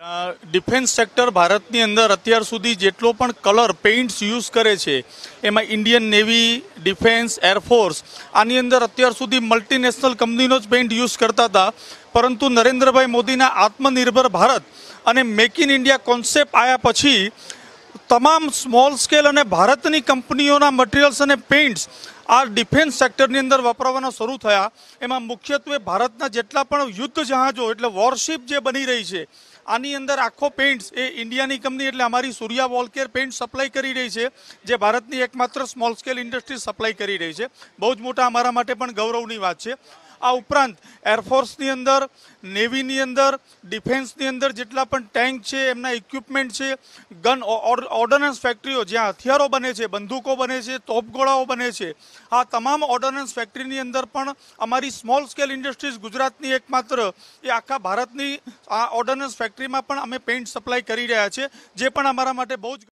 Defence sector ભારતની અંદર અત્યાર સુધી જેટલો પણ કલર પેઇન્ટ્સ યુઝ કરે છે, એમાં ઇન્ડિયન નેવી, ડિફેન્સ એરફોર્સ આની અંદર અત્યાર સુધી મલ્ટીનેશનલ કંપનીનો જ પેઇન્ટ યુઝ કરતા હતા. પરંતુ નરેન્દ્રભાઈ મોદીના આત્મનિર્ભર ભારત અને મેક ઇન ઇન્ડિયા કોન્સેપ્ટ આવ્યા પછી તમામ સ્મોલ સ્કેલ અને ભારતની કંપનીઓના મટીરિયલ્સ અને પેઇન્ટ્સ આ ડિફેન્સ સેક્ટરની અંદર વપરાવાના શરૂ થયા. એમાં મુખ્યત્વે ભારતના જેટલા પણ યુદ્ધ જહાજો એટલે વોરશિપ જે બની રહી છે, આની અંદર આખો પેઇન્ટ્સ એ ઇન્ડિયાની કંપની એટલે અમારી સૂર્યા વોલકેર પેઇન્ટ સપ્લાય કરી રહી છે, જે ભારતની એકમાત્ર સ્મોલ સ્કેલ ઇન્ડસ્ટ્રી સપ્લાય કરી રહી છે. બહુ જ મોટા અમારા માટે પણ ગૌરવની વાત છે. આ ઉપરાંત એરફોર્સની અંદર નેવીની અંદર ડિફેન્સની અંદર જેટલા પણ ટેન્ક છે, એમના ઇક્વિપમેન્ટ છે ગન ઓર્ડનન્સ ફેક્ટરીઓ જ્યાં હથિયારો બને છે, બંદૂકો બને છે, તોપગોળાઓ બને છે, આ તમામ ઓર્ડનન્સ ફેક્ટરીની અંદર પણ અમારી સ્મોલ સ્કેલ ઇન્ડસ્ટ્રીઝ ગુજરાતની એકમાત્ર, એ આખા ભારતની આ ઓર્ડનન્સ ફેક્ટરીમાં પણ અમે પેઇન્ટ સપ્લાય કરી રહ્યા છે, જે પણ અમારા માટે બહુ જ